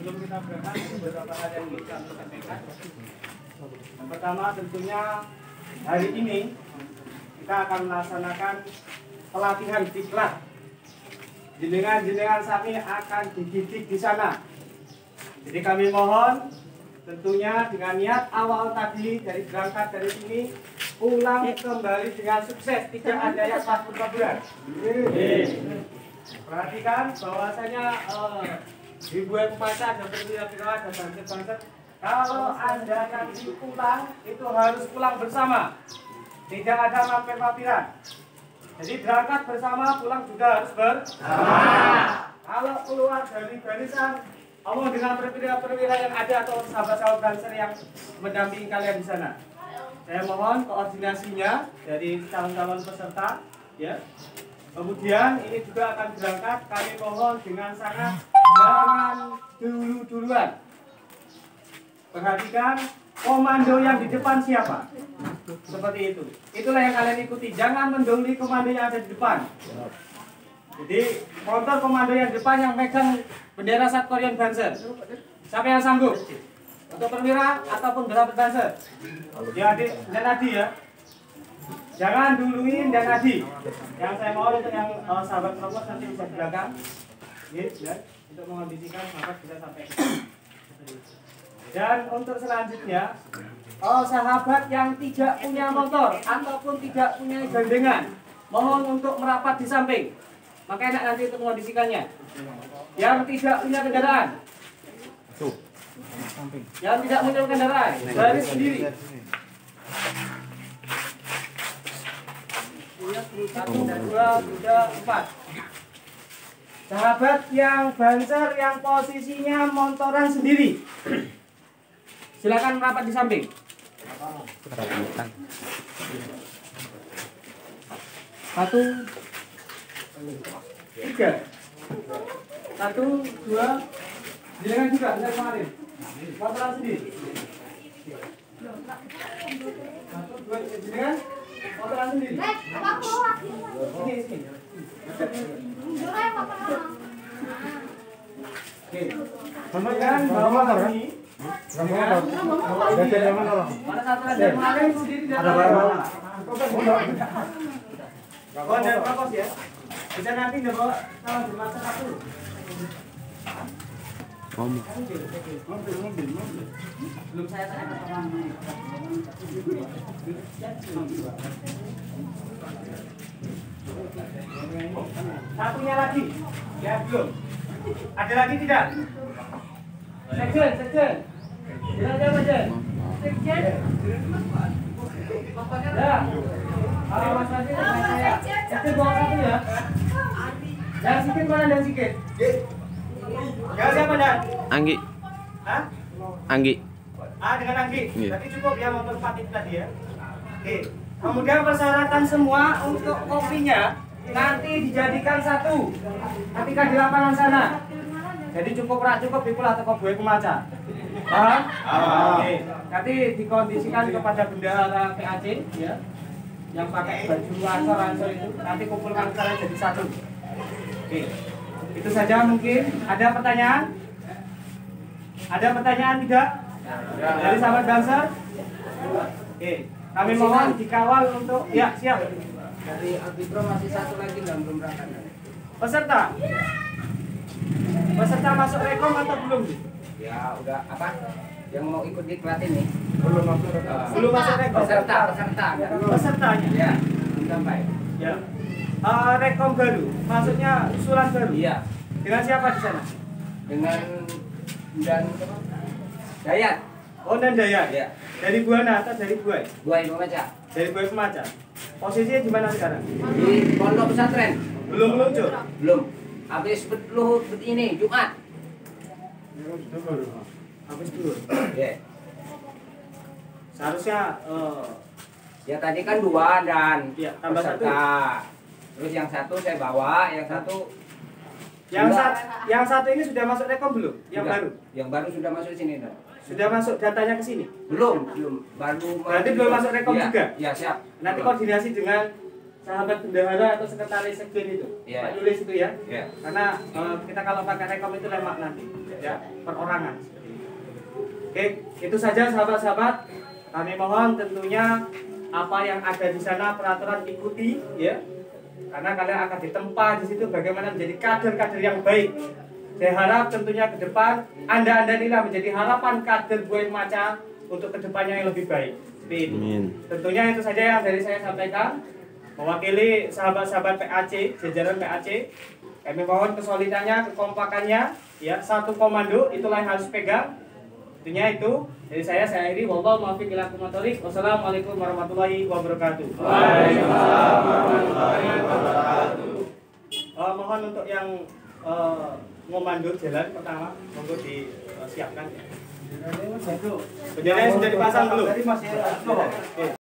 sebelum kita berangkat beberapa hal yang bisa untuk sampaikan. Yang pertama tentunya hari ini kita akan melaksanakan pelatihan diklat. Jenengan-jenengan sami akan dididik di sana. Jadi kami mohon tentunya dengan niat awal tadi dari berangkat dari sini pulang kembali dengan sukses tidak ada yang takut kaburan perhatikan bahwasanya eh, ibu ibu masa dan perwira-perwira dan bangsa-bangsa kalau anda nanti pulang itu harus pulang bersama tidak ada mampir-mampiran jadi berangkat bersama pulang juga harus bersama kalau keluar dari barisan Allah dengan perwira-perwira yang ada atau sahabat-sahabat Banser yang mendampingi kalian di sana. Saya mohon koordinasinya dari calon-calon peserta, ya. Kemudian ini juga akan berangkat. Kami mohon dengan sangat jangan dulu-duluan. Perhatikan komando yang di depan siapa? Seperti itu. Itulah yang kalian ikuti. Jangan mendahului komando yang ada di depan. Jadi motor komando yang depan yang megang bendera Sat Korean Banser. Siapa yang sanggup? Untuk perwira ataupun berapa Banser? Ya adik dan ya. Jangan duluin dan Adi. Yang saya mau untuk yang uh, sahabat kelompok nanti bisa di belakang. Yes, ya. Untuk mengondisikan sahabat bisa sampai. Dan untuk selanjutnya, oh, sahabat yang tidak punya motor ataupun tidak punya gandengan, mohon untuk merapat di samping. Maka enak nanti untuk mengondisikannya. Yang tidak punya kendaraan. Yang tidak punya kendaraan, baris sendiri. Satu, dua, tiga, empat. Sahabat yang banser yang posisinya montoran sendiri. Silakan merapat di samping. Satu, tiga satu dua jenengan juga saya kemarin laporan sendiri satu dua jenengan kemudian bawa ada barang Oh, propos ya. Bisa nanti bawa kalau dimasak aku. Ngomong. Satunya lagi. Ya, belum. Ada lagi tidak? Sekjen, sekjen. Ada apa, Jen? Sekjen. Ya. Kalau Mas saya. Sekjen bawa satu ya. Dan sikit mana dan sikit? Siapa dan? Anggi, Hah? Anggi. Ah dengan Anggi. Iya. Tadi cukup ya motor empat itu tadi ya. Oke. Kemudian persyaratan semua untuk kopinya nanti dijadikan satu ketika di lapangan sana. Jadi cukup rak cukup pikul atau kau buat kemaca. Paham? Oke. Nanti dikondisikan kepada bendahara PAC ya. Yang pakai baju ansor-ansor itu nanti kumpulkan kalian jadi satu. Oke. Itu saja mungkin. Ada pertanyaan? Ada pertanyaan tidak? Dari sahabat bangsa? Oke. Kami mohon dikawal untuk ya siap. Dari Albibro masih satu lagi yang belum berangkat. Peserta. Peserta masuk rekom atau belum? Ya udah apa? Yang mau ikut di kelas ini? Belum masuk rekom. Belum masuk rekom. Peserta, peserta. Pesertanya. Ya, sampai. Ya. Eh, rekom baru. Maksudnya usulan baru. Iya, Dengan siapa di sana? dengan dan Dayat, Oh dan Daya. ya, Dari Buana atau dari Buai? Buai Memaca. Dari Buai Pemaca. Posisinya di mana sekarang? Di pondok pesantren. Belum meluncur. Belum. Habis luhur ini Jumat. Habis dulu. Ya. Seharusnya eh, Ya tadi kan dua dan Iya, tambah satu. Terus yang satu saya bawa, yang satu yang Sudah. sat, yang satu ini sudah masuk rekom belum? Yang sudah. baru. Yang baru sudah masuk sini, Dan. Sudah masuk datanya ke sini. Belum, belum. Baru Berarti belum masuk rekom Iya, juga? Iya, siap. Nanti Belum. koordinasi dengan sahabat bendahara atau sekretaris sekjen itu, Iya. Pak Yulis itu ya. Ya. Karena eh, kita kalau pakai rekom itu lemak nanti, ya perorangan. Oke, itu saja sahabat-sahabat. Kami mohon tentunya apa yang ada di sana peraturan ikuti, ya. Karena kalian akan ditempa di situ bagaimana menjadi kader-kader yang baik. Saya harap tentunya ke depan Anda-anda inilah menjadi harapan kader Buah Maca untuk ke depannya yang lebih baik. Amin. Tentunya itu saja yang dari saya sampaikan. Mewakili sahabat-sahabat PAC, jajaran PAC, kami mohon kesulitannya, kekompakannya, ya satu komando itulah yang harus pegang. Tentunya itu dari saya saya akhiri wallahu muwaffiq ila aqwamit thoriq. Wassalamualaikum warahmatullahi wabarakatuh. Waalaikumsalam warahmatullahi wabarakatuh. Eh, mohon untuk yang eh, ngomando jalan pertama monggo disiapkan ya. Benderanya sudah dipasang belum? Tadi masih Oke.